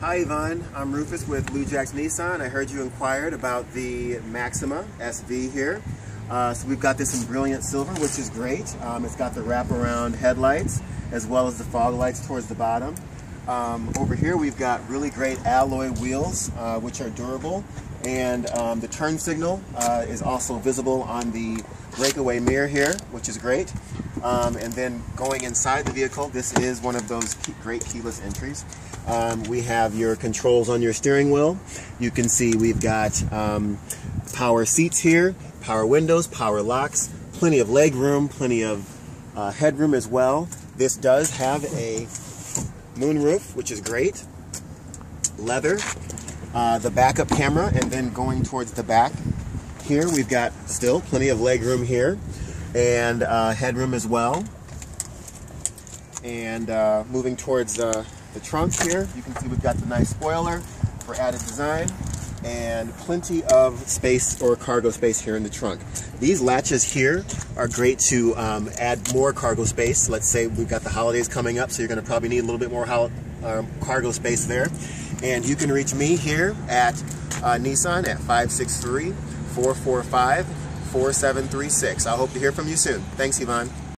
Hi Yvonne, I'm Rufus with Lujack's Nissan. I heard you inquired about the Maxima SV here. Uh, so we've got this in brilliant silver, which is great. Um, it's got the wraparound headlights as well as the fog lights towards the bottom. Um, over here we've got really great alloy wheels, uh, which are durable, and um, the turn signal uh, is also visible on the breakaway mirror here, which is great. Um, and then going inside the vehicle, this is one of those key, great keyless entries. Um, we have your controls on your steering wheel. You can see we've got um, power seats here, power windows, power locks, plenty of leg room, plenty of uh, headroom as well. This does have a moonroof, which is great. Leather, uh, the backup camera, and then going towards the back here, we've got still plenty of leg room here and uh, headroom as well. And uh, moving towards uh, the trunk here, you can see we've got the nice spoiler for added design and plenty of space or cargo space here in the trunk. These latches here are great to um, add more cargo space. Let's say we've got the holidays coming up, so you're going to probably need a little bit more um, cargo space there. And you can reach me here at uh, Nissan at 563 445 4736. I hope to hear from you soon. Thanks, Yvonne.